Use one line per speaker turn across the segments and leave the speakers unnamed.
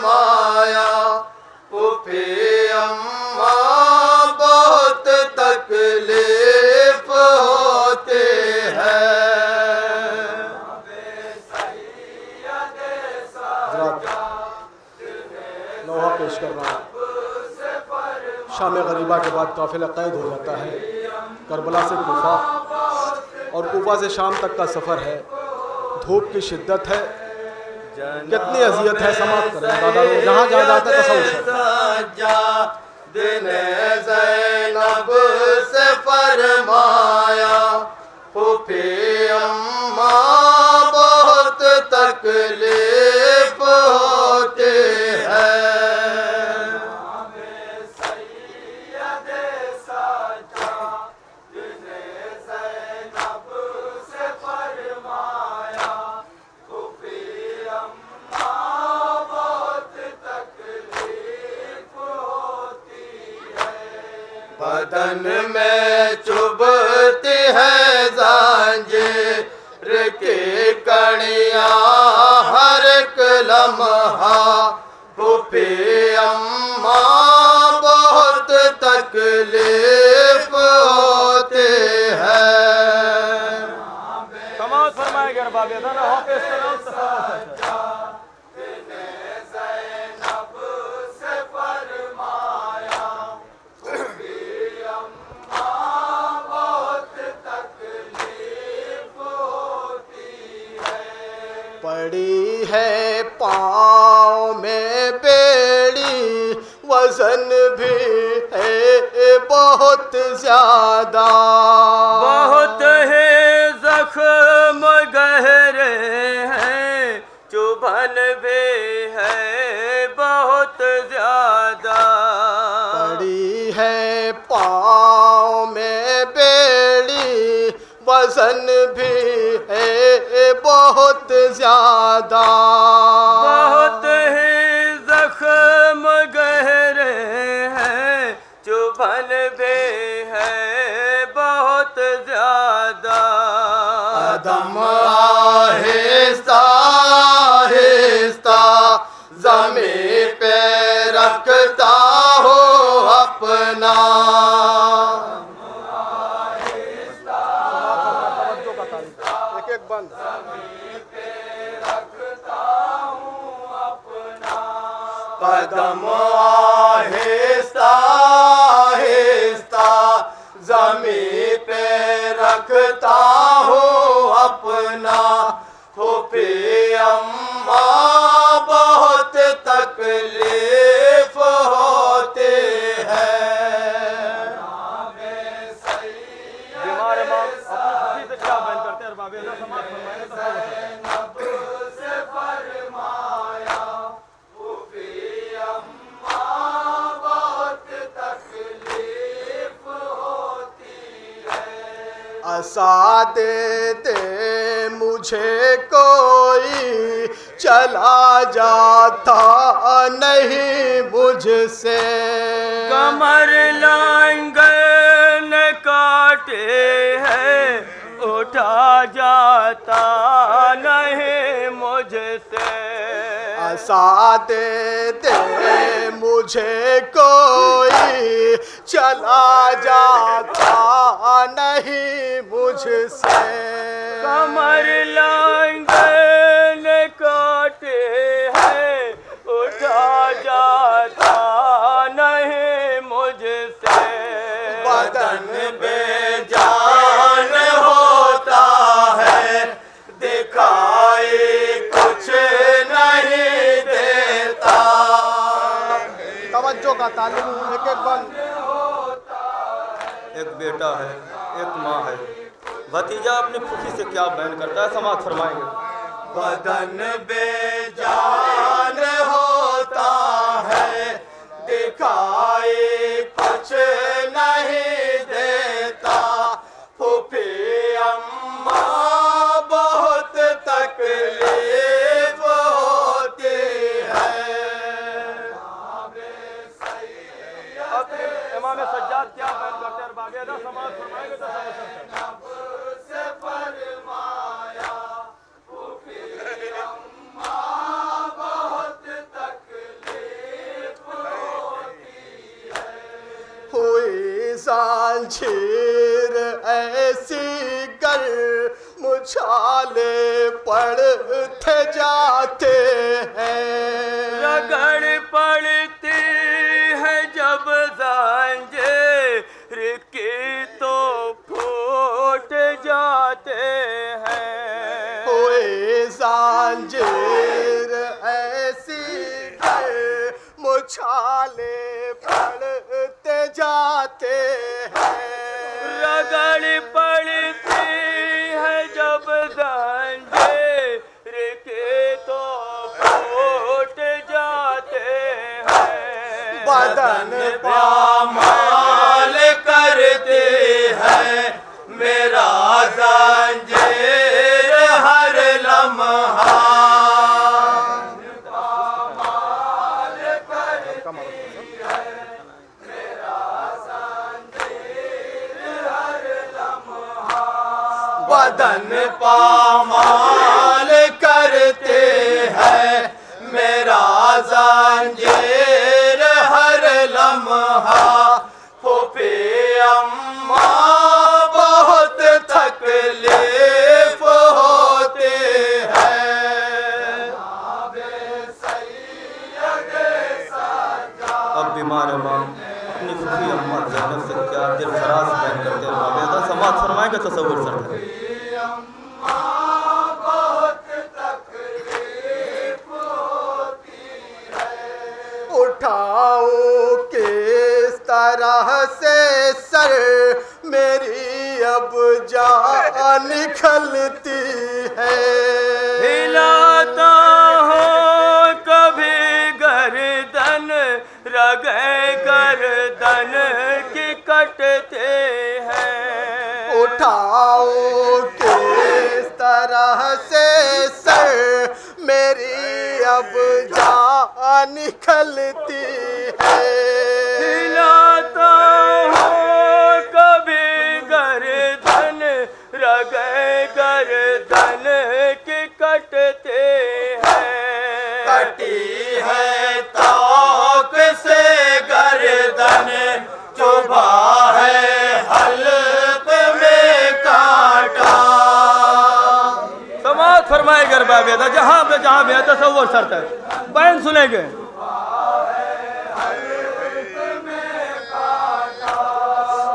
فرمایا پھوپھی اماں بہت تکلیف ہوتے ہیں۔
لوہا پیش کر رہا ہوں۔ شام غریبہ کے بعد قافلہ قید ہو جاتا ہے۔ کربلا سے کوفہ اور کوفہ سے شام تک کا سفر ہے۔ دھوپ کی شدت ہے۔ کتنی اذیت ہے سماعت کریں، دادا لوگ جہاں جہاں جاتا ہے تصور ہے
سجا دن زینب سے فرمایا پھوپھی اماں بہت تکلیف ہوتے بدن میں چبھتی ہے زنجیر کی کڑیاں ہر ایک لمحہ پھوپھی اماں بہت تکلیف ہوتے ہیں۔
سماعت فرمائے گا
پاؤں میں بیڑی وزن بھی ہے بہت زیادہ
بہت ہے زخم گہرے ہیں چبھن بھی ہے بہت زیادہ
پڑی ہے پاؤں میں بیڑی وزن بھی ہے بہت زیادہ
چبھن بھی ہے بہت زیادہ۔
قدم آہستہ آہستہ زمین پہ رکھتا ہوں اپنا۔ قدم آہستہ رکھتا اسا دے مجھے کوئی چلا جاتا نہیں مجھ سے۔
کمر لانگن کاٹے ہیں اٹھا جاتا نہیں۔
اسا دے دے مجھے کوئی چلا جاتا نہیں مجھ سے۔
کمر لانگن
ایک ایک
ایک بیٹا ہے، ایک ماں ہے۔ بھتیجا اپنی خوشی سے کیا بیان کرتا ہے، سماعت فرمائیں گے۔
بدن بے جان ہوتا ہے۔
سانجھیر ایسی گر مچھالے پڑتے جاتے ہیں۔
رگڑ پڑتی ہے جب زنجیر کی تو پھوٹ جاتے ہیں۔
ہوئے زانجیر ایسی گر مچھالے پڑتے جاتے ہیں
رگڑ پڑتی ہے جب زنجیر کے تو پھوٹ جاتے ہیں
بدن پامال کرتے ہیں میرا زنجیر ہر لمحہ بدن پامال کرتے ہیں۔ میرا زنجیر ہر لمحہ پھوپھی اماں بہت تکلیف ہوتے ہیں۔
اب بیمار امام اپنی خوشی اماں زینب سے کیا دل خراش بیان کرتے ہیں۔ باقاعدہ سماعت فرمائیں گے تصور سر۔ ہے
اٹھاؤ کس طرح سے سر میری اب جان نکلتی ہے
ہلاتا ہو کبھی گردن رگے گردن کی کٹتے ہیں
اٹھاؤ نکلتی ہے۔
کبھی گردن رگے گردن کی کٹتے ہیں
کٹی ہے توق سے گردن چوبا ہے حلق میں کاٹا۔
سماعت فرمائے گر باقاعدہ جہاں پہ جہاں ہے تصور سر ہے۔ بین سنیں گے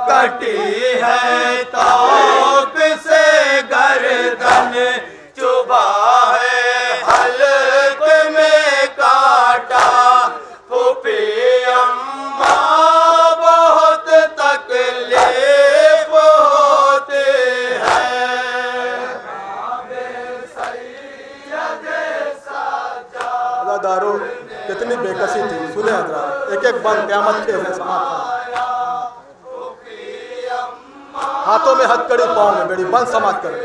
کٹی ہے توق سے گردن چوبا
ایک بند قیامت کے ایسے سماعت ہاتھوں میں ہتھ کڑی پاؤں میں بیڑی بند سماعت کریں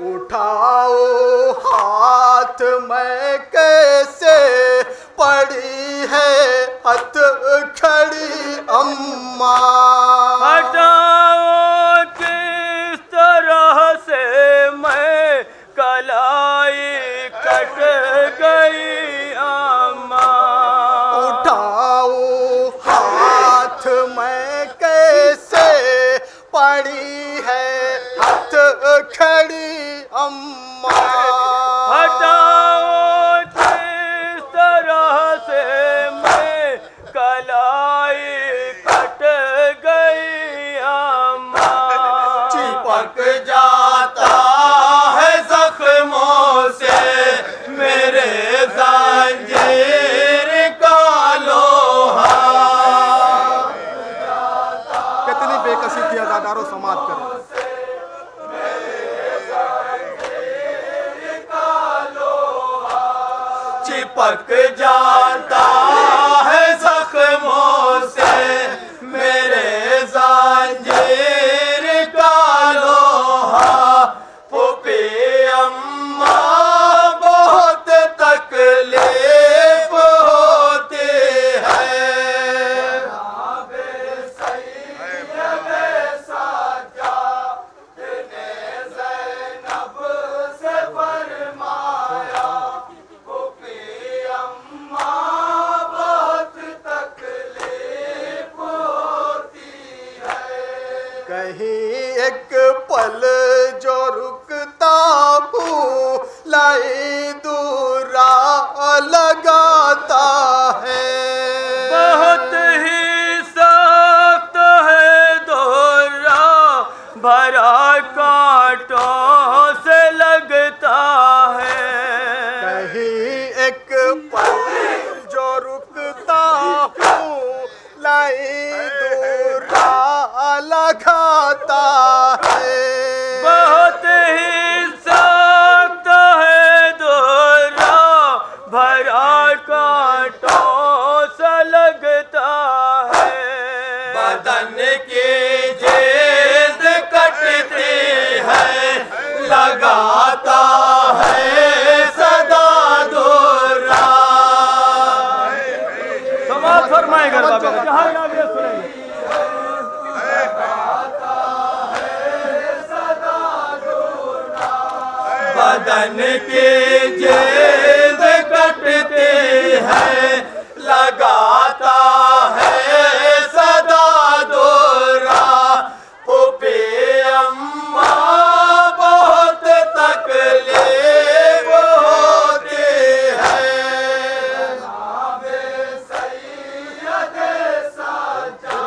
اٹھاؤ ہاتھ میں کیسے پڑی ہے؟ ہتھ کھڑی، اماں۔
ہٹاؤ!
کھڑی پک جاتا ہے زخموں سے۔ نہیں ایک پل جو رکتا لائی دورا لگاتا ہے
بہت ہی سخت ہے دورا بھرا کانٹوں سے لگتا ہے
نہیں ایک پل جو رکتا ہوں لائی دورا بدن کی جلد کٹتی ہے لگاتا ہے صدا دورا پھوپھی اماں بہت تکلیف ہوتی ہے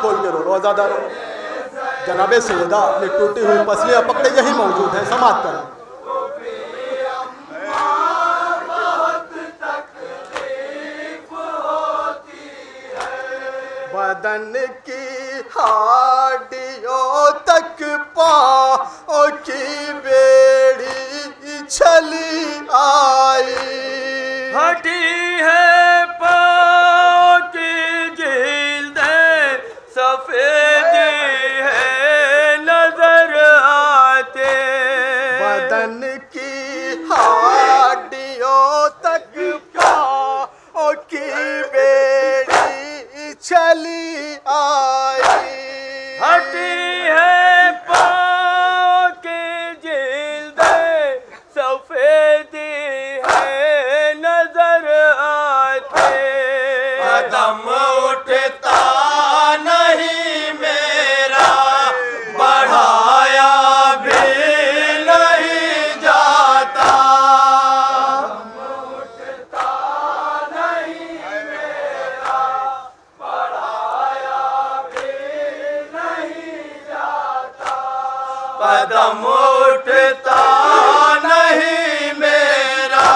کھول کے رو روزادہ رو جناب سیدہ اپنی ٹوٹی ہوئی پسلیاں پکڑے یہی موجود ہیں، سماعت کریں بدن کی ہاڈیوں تک پاؤں کی بیڑی چلی آئی۔ بیڑی چلی قدم اٹھتا نہیں میرا،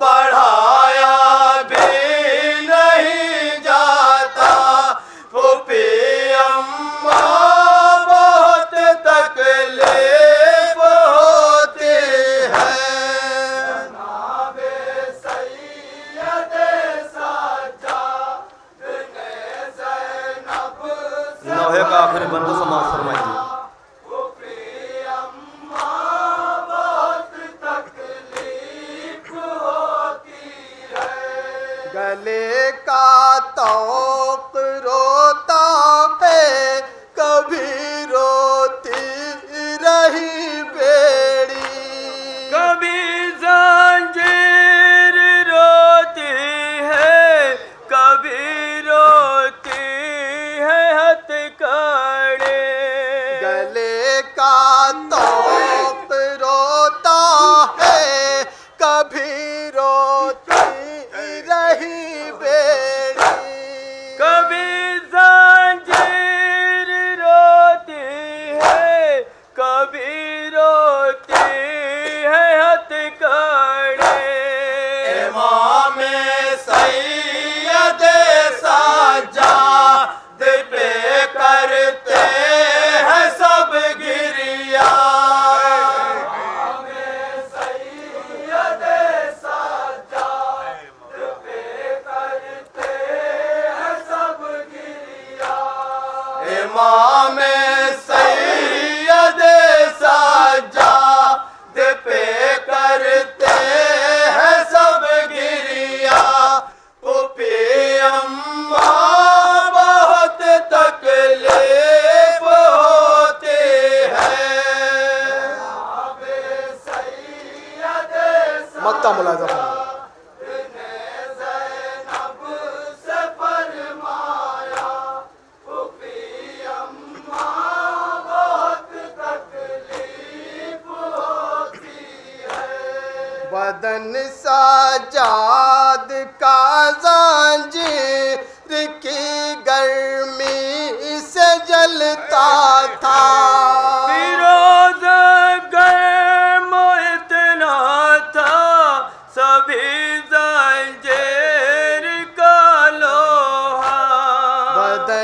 بڑھایا بھی نہیں جاتا۔ پھوپھی اماں بہت تکلیف ہوتی ہے۔ جناب سید سجاد نے زینب سے نوحے کا آخری بند سماعت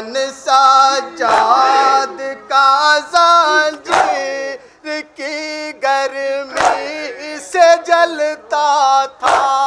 جان
سجاد کا زنجیر کی گرمی سے جلتا تھا۔